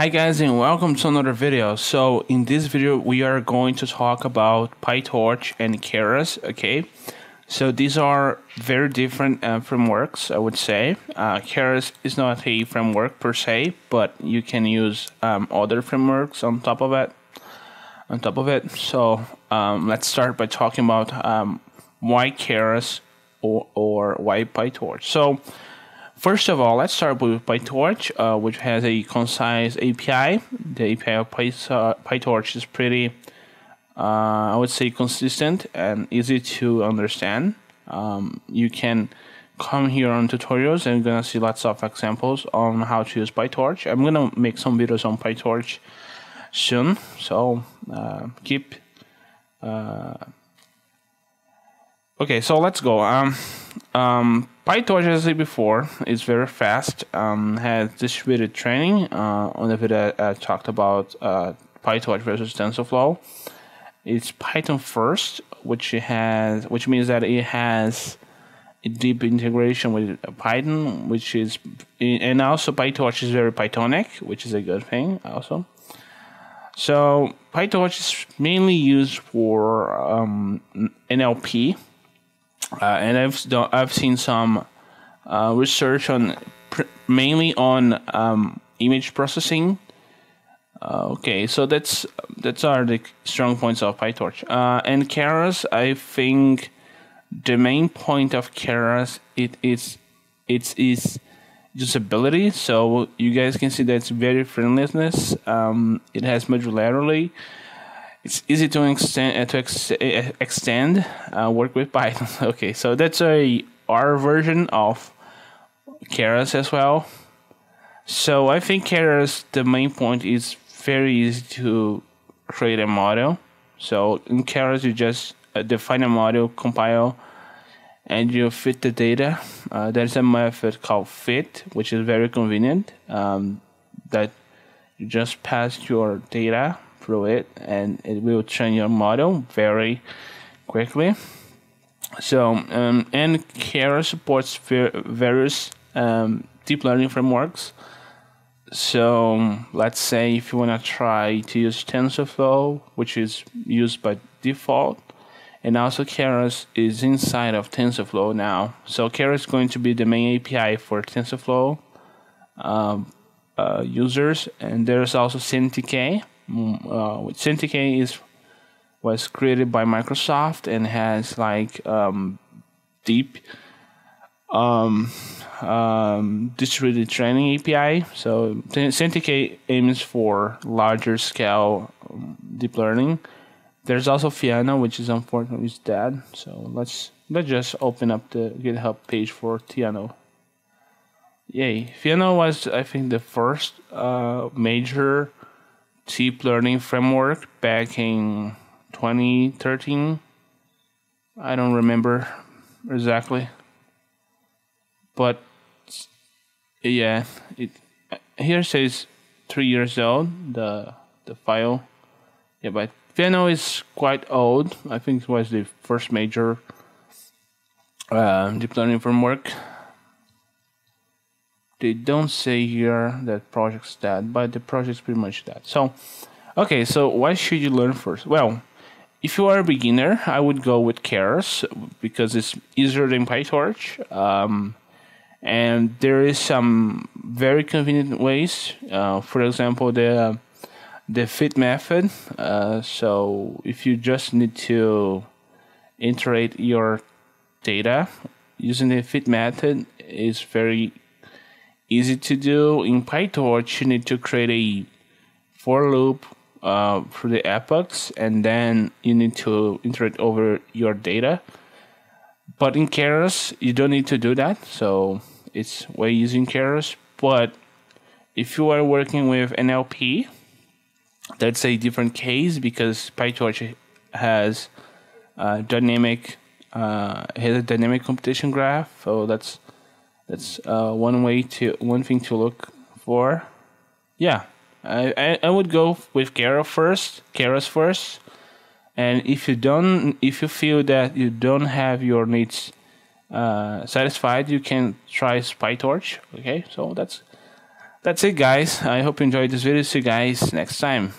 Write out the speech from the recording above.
Hi guys and welcome to another video. So in this video we are going to talk about PyTorch and Keras, okay? So these are very different uh, frameworks I would say. Uh, Keras is not a framework per se, but you can use um, other frameworks on top of it. On top of it, so um, let's start by talking about um, why Keras or, or why PyTorch. So First of all, let's start with PyTorch, uh, which has a concise API. The API of PyTorch is pretty, uh, I would say, consistent and easy to understand. Um, you can come here on tutorials and you're gonna see lots of examples on how to use PyTorch. I'm gonna make some videos on PyTorch soon, so uh, keep. Uh, okay, so let's go. Um, um, PyTorch, as I said before, is very fast. Um, has distributed training. Uh, on the video, I talked about uh, PyTorch versus TensorFlow. It's Python first, which has, which means that it has a deep integration with Python, which is, and also PyTorch is very Pythonic, which is a good thing also. So PyTorch is mainly used for um, NLP uh, and I've I've seen some uh, research on mainly on um, image processing. Uh, okay, so that's that's are the strong points of PyTorch. Uh, and Keras, I think the main point of Keras it is it is usability. So you guys can see that it's very friendliness. Um, it has modularity it's easy to extend uh, to ex- uh, extend uh, work with Python. okay, so that's a R version of Keras as well. So I think Keras the main point is very easy to create a model. So in Keras you just uh, define a model, compile, and you fit the data. Uh, there's a method called fit, which is very convenient. Um, that you just pass your data through it and it will train your model very quickly. So, um, and Keras supports various um, deep learning frameworks. So, let's say if you want to try to use TensorFlow, which is used by default, and also Keras is inside of TensorFlow now. So, Keras is going to be the main API for TensorFlow um, uh, users, and there's also CNTK, uh, CNTK is was created by Microsoft and has like um, deep um, um, distributed training API. So CNTK aims for larger scale um, deep learning. There's also Theano, which is unfortunately dead. So let's let's just open up the GitHub page for Theano. Yay! Theano was I think the first uh, major deep learning framework back in 2013. I don't remember exactly, but yeah, it here says three years old. The the file, yeah, but Theano is quite old. I think it was the first major uh, deep learning framework they don't say here that project's dead, but the project's pretty much dead. So, okay, so what should you learn first? Well, if you are a beginner, I would go with Keras because it's easier than PyTorch. Um, and there is some very convenient ways. Uh, for example, the the fit method. Uh, so if you just need to iterate your data using the fit method is very easy to do. In PyTorch, you need to create a for loop uh, for the epochs, and then you need to iterate over your data. But in Keras, you don't need to do that, so it's way easier in Keras. But if you are working with NLP, that's a different case because PyTorch has a dynamic uh, has a dynamic computation graph, so that's that's uh, one way to one thing to look for. Yeah, I, I, I would go with Keras first. Keras first, and if you don't, if you feel that you don't have your needs uh, satisfied, you can try PyTorch. Okay, so that's That's it, guys. I hope you enjoyed this video. See you guys next time.